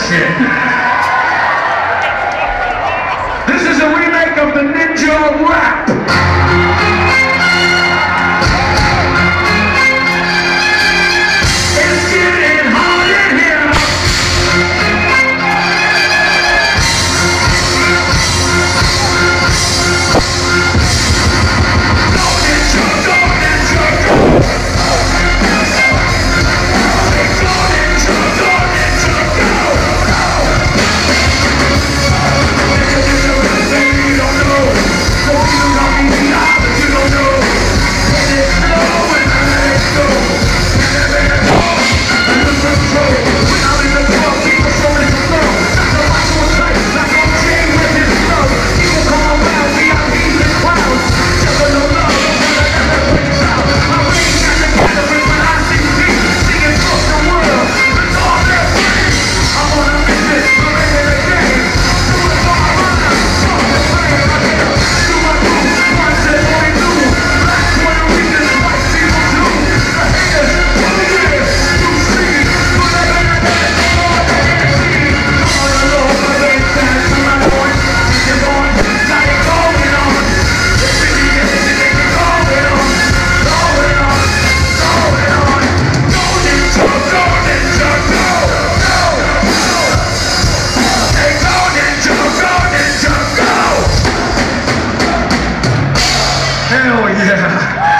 Cacete. 唉呦我一